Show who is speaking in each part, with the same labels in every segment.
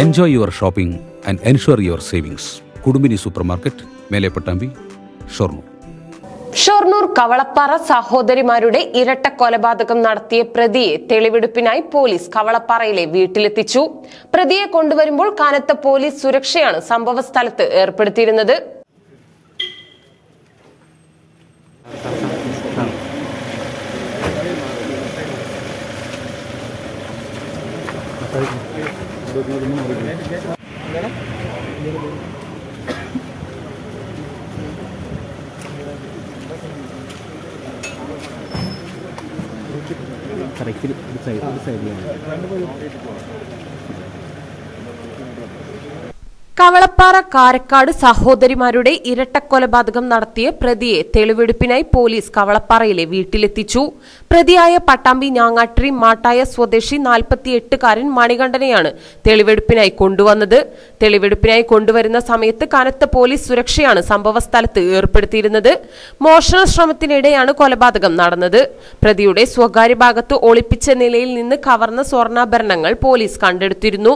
Speaker 1: Enjoy your shopping and ensure your savings Kudumbini super market മേലെ പട്ടാമ്പി ഷൊർണൂർ
Speaker 2: ഷൊർണൂർ കവളപ്പാറ സഹോദരിമാരുടെ ഇരട്ട കൊലപാതകം നടത്തിയ പ്രതിയെ തെളിവെടുപ്പിനായി പോലീസ് കവളപ്പാറയിലെ വീട്ടിലെത്തിച്ചു. പ്രതിയെ കൊണ്ടുവരുമ്പോൾ കനത്ത പോലീസ് സുരക്ഷയാണ് സംഭവ സ്ഥലത്ത് ഏർപ്പെടുത്തിയിരുന്നത്.
Speaker 3: കറക്റ്റ് സൈഡ് സൈഡിലാണ്
Speaker 2: കവളപ്പാറ കാരക്കാട് സഹോദരിമാരുടെ ഇരട്ടക്കൊലപാതകം നടത്തിയ പ്രതിയെ തെളിവെടുപ്പിനായി പോലീസ് കവളപ്പാറയിലെ വീട്ടിലെത്തിച്ചു. പ്രതിയായ പട്ടാമ്പി ഞാങ്ങാട്ടിരി മാട്ടായ സ്വദേശി നാൽപ്പത്തിയെട്ടുകാരൻ മണികണ്ഠനെയാണ് തെളിവെടുപ്പിനായി കൊണ്ടുവന്നത്. തെളിവെടുപ്പിനായി കൊണ്ടുവരുന്ന സമയത്ത് കനത്ത പോലീസ് സുരക്ഷയാണ് സംഭവസ്ഥലത്ത് ഏർപ്പെടുത്തിയിരുന്നത്. മോഷണ ശ്രമത്തിനിടെയാണ് കൊലപാതകം നടന്നത്. പ്രതിയുടെ സ്വകാര്യ ഭാഗത്ത് ഒളിപ്പിച്ച നിലയിൽ നിന്ന് കവർന്ന സ്വർണാഭരണങ്ങൾ പോലീസ് കണ്ടെടുത്തിരുന്നു.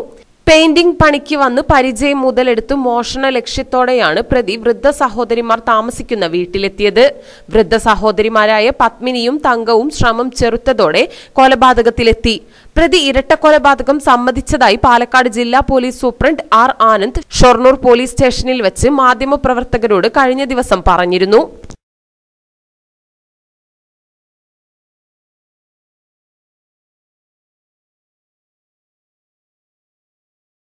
Speaker 2: പെയിന്റിംഗ് പണിക്ക് വന്ന് പരിചയം മുതലെടുത്ത് മോഷണ ലക്ഷ്യത്തോടെയാണ് പ്രതി വൃദ്ധ സഹോദരിമാർ താമസിക്കുന്ന വീട്ടിലെത്തിയത്. വൃദ്ധ സഹോദരിമാരായ പത്മിനിയും തങ്കവും ശ്രമം ചെറുത്തതോടെ കൊലപാതകത്തിലെത്തി. പ്രതി ഇരട്ട കൊലപാതകം സമ്മതിച്ചതായി പാലക്കാട് ജില്ലാ police superintendent R Anand Shoranur police സ്റ്റേഷനിൽ വെച്ച് മാധ്യമപ്രവർത്തകരോട് കഴിഞ്ഞ ദിവസം പറഞ്ഞിരുന്നു.